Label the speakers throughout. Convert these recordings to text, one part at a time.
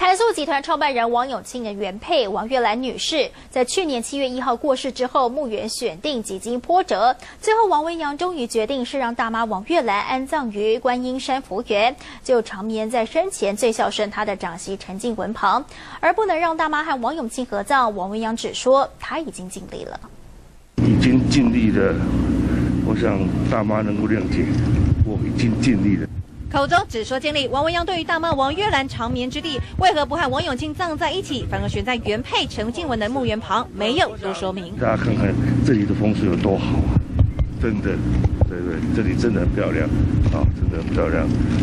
Speaker 1: 台塑集团创办人王永庆的原配王月兰女士，在去年七月一号过世之后，墓园选定几经波折，最后王文阳终于决定是让大妈王月兰安葬于观音山福园，就长眠在生前最孝顺她的长媳陈静文旁，而不能让大妈和王永庆合葬。王文阳只说他已经尽力了，
Speaker 2: 已经尽力了，我想大妈能够谅解，我已经尽力了。
Speaker 3: 口中只说尽力，王文洋对于大妈王月兰长眠之地为何不和王永庆葬在一起，反而选在原配陈静文的墓园旁，没有多说明。
Speaker 2: 大家看看这里的风水有多好啊！真的，对对，这里真的很漂亮啊，真的很漂亮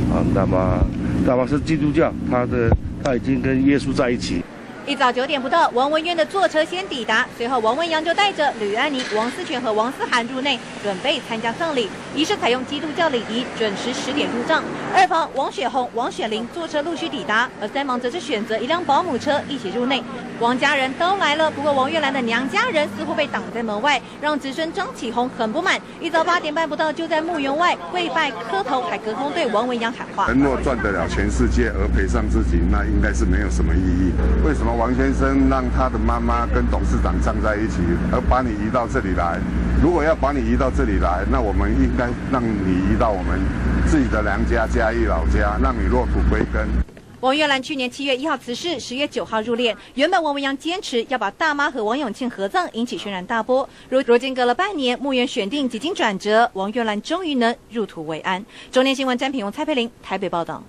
Speaker 2: 啊！大妈，大妈是基督教，她的她已经跟耶稣在一起。
Speaker 3: 一早九点不到，王文渊的坐车先抵达，随后王文阳就带着吕安妮、王思全和王思涵入内，准备参加葬礼。仪式采用基督教礼仪，准时十点入葬。二房王雪红、王雪玲坐车陆续抵达，而三房则是选择一辆保姆车一起入内。王家人都来了，不过王月兰的娘家人似乎被挡在门外，让子孙张启宏很不满。一早八点半不到，就在墓园外跪拜磕头，还隔空对王文阳喊话：“
Speaker 4: 人若赚得了全世界而赔上自己，那应该是没有什么意义。为什么？”王先生让他的妈妈跟董事长站在一起，而把你移到这里来。如果要把你移到这里来，那我们应该让你移到我们自己的娘家嘉义老家，让你落土归根。
Speaker 3: 王月兰去年七月一号辞世，十月九号入殓。原本王文阳坚持要把大妈和王永庆合葬，引起轩然大波。如如今隔了半年，墓园选定几经转折，王月兰终于能入土为安。中年新闻詹品用蔡佩玲台北报道。